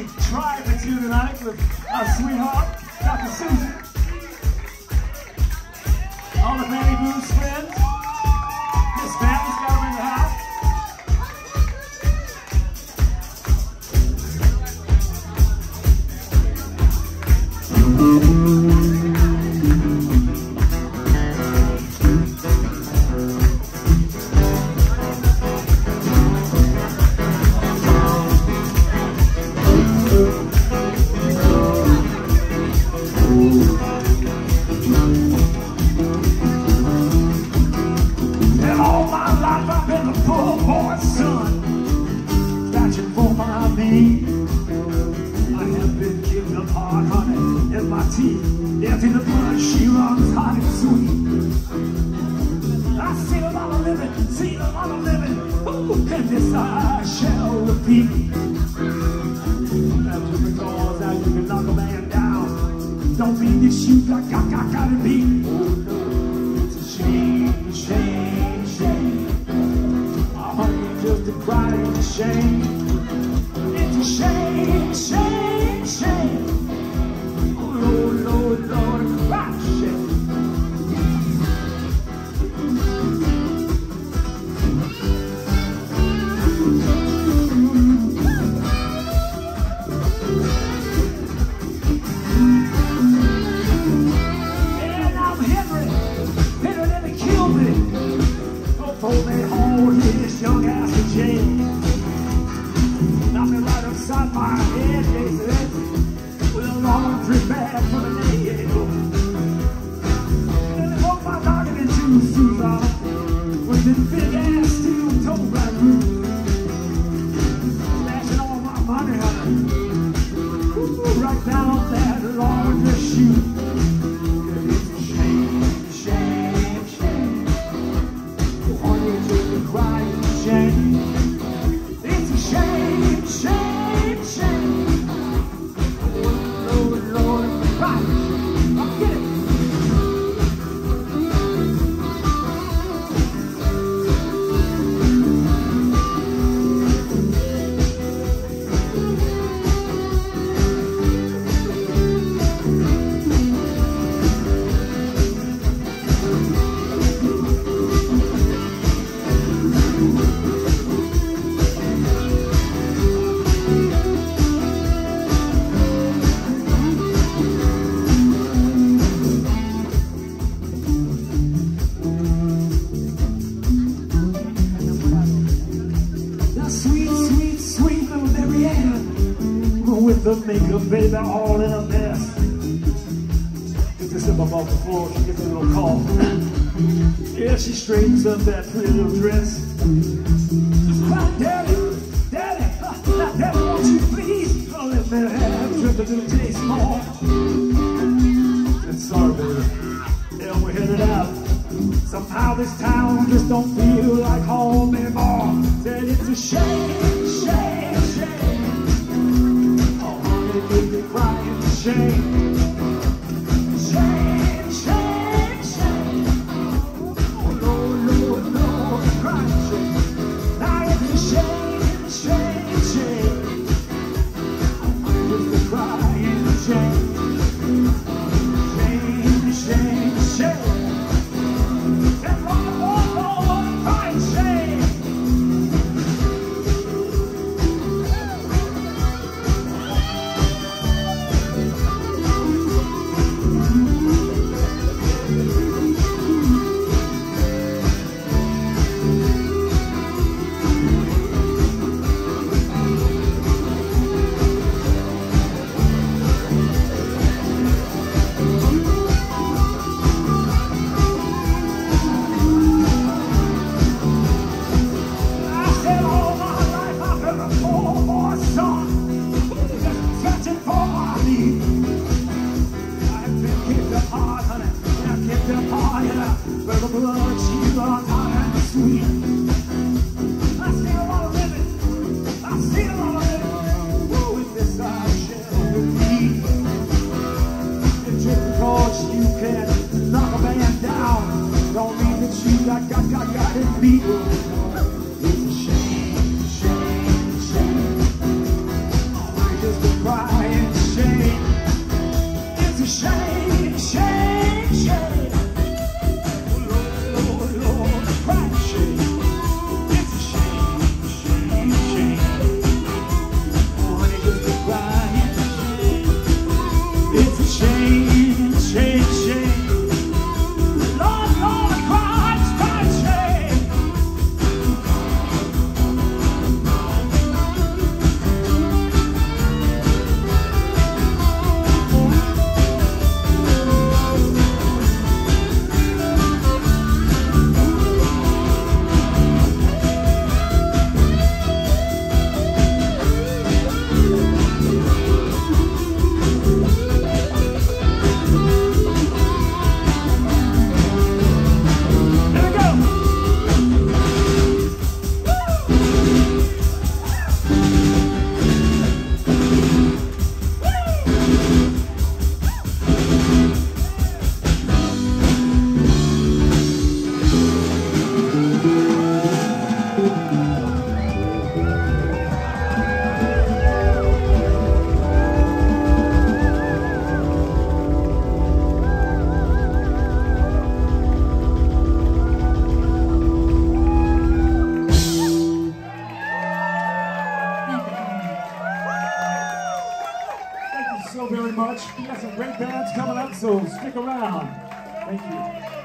a try with you tonight with our sweetheart, Dr. Susan. All the Fanny Boo's friends. Miss Fanny's got teeth. Empty the blood, she runs hot and sweet. I see a lot of living, see a lot of living, ooh, and this I shall repeat. That's because now you can knock a man down. Don't mean this you got, got, got, got to be. Oh no, it's a shame, shame, shame. A honey just a crying shame. It's a shame, shame, with this With the makeup, baby, all in a mess. Get this up off the floor, she gets a little call. Yeah, she straightens up that pretty little dress. Ah, Daddy, Daddy, now, Daddy, won't you please oh, Let me have just a little taste more? And sorry, baby, yeah, we're headed out. Somehow this town just don't feel like home very much. We got some great bands coming up, so stick around. Thank you.